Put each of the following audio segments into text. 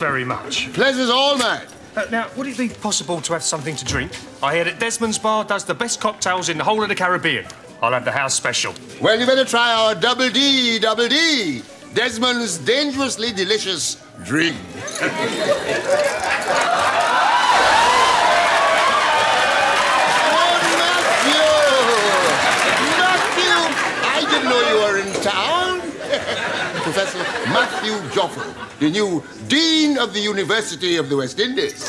very much. Pleasure's all mine. Uh, now, would it be possible to have something to drink? I hear that Desmond's Bar does the best cocktails in the whole of the Caribbean. I'll have the house special. Well, you better try our Double D, Double D. Desmond's dangerously delicious drink. I didn't know you were in town. Professor Matthew Joffre, the new Dean of the University of the West Indies.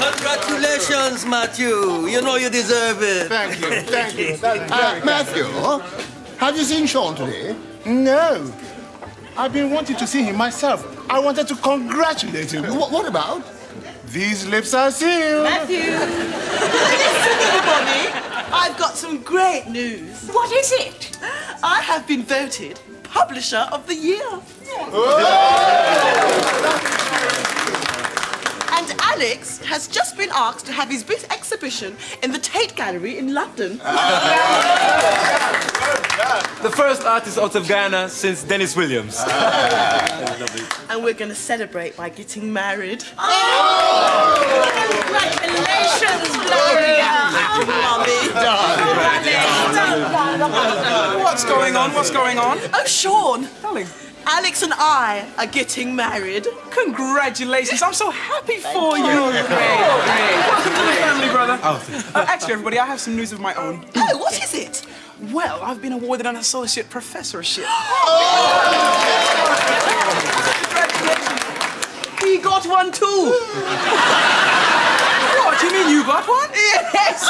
Congratulations, Matthew. You know you deserve it. Thank you, thank you. Uh, Matthew, have you seen Sean today? No. I've been wanting to see him myself. I wanted to congratulate him. What, what about? These lips are sealed. Matthew! Listen, everybody! I've got some great news. What is it? I have been voted Publisher of the Year. And Alex has just been asked to have his big exhibition in the Tate Gallery in London. The first artist out of Guyana since Dennis Williams. and we're going to celebrate by getting married. Oh! Congratulations, Gloria! What's going on? What's going on? Oh, Sean. Darling. Alex and I are getting married. Congratulations. I'm so happy for you. Great, great. Welcome to the family, brother. Oh, Uh, actually, everybody, I have some news of my own. Oh, what is it? Well, I've been awarded an associate professorship. oh! Congratulations. He got one too. what? You mean you got one? Yes.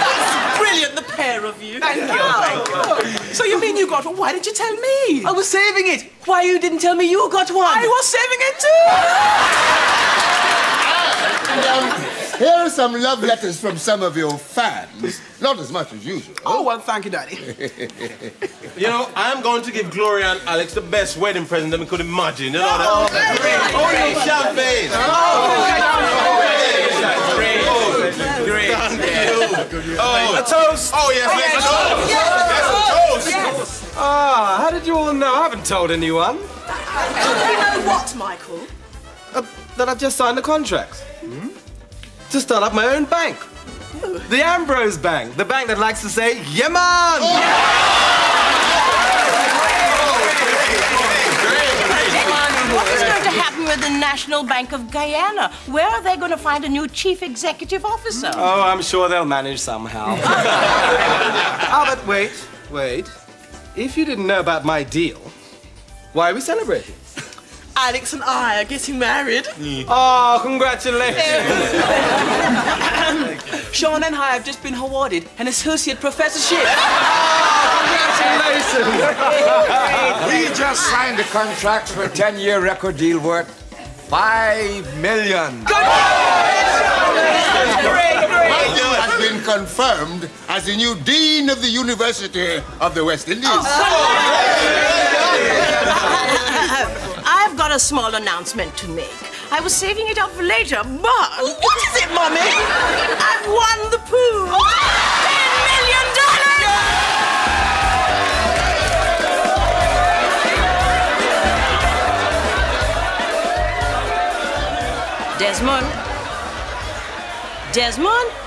That's brilliant, the pair of you. Thank you. Thank you. So you mean you got one? Why didn't you tell me? I was saving it. Why you didn't tell me you got one? I was saving it too. And, um, here are some love letters from some of your fans. Not as much as usual. Oh, well, thank you, Daddy. You know, I'm going to give Gloria and Alex the best wedding present that we could imagine. You know that? Oh, great. Only champagne. Great. Thank you. A toast. Oh, yes, let's toast. Yes, toast. Ah, how did you all know? I haven't told anyone. You know what, Michael? Uh, that I've just signed a contract. To start up my own bank. The Ambrose Bank. The bank that likes to say, yeah, man! What is going to happen with the National Bank of Guyana? Where are they going to find a new chief executive officer? Oh, I'm sure they'll manage somehow. oh, but wait, wait. If you didn't know about my deal, why are we celebrating? Alex and I are getting married. Oh, congratulations. Sean and I have just been awarded an associate professorship. oh, Congratulations. We just signed a contract for a 10-year record deal worth five million. Matthew has been confirmed as the new Dean of the University of the West Indies. Oh, I've got a small announcement to make. I was saving it up for later, but. What is it, Mummy? I've won the pool! Oh, ten million dollars! Desmond? Desmond?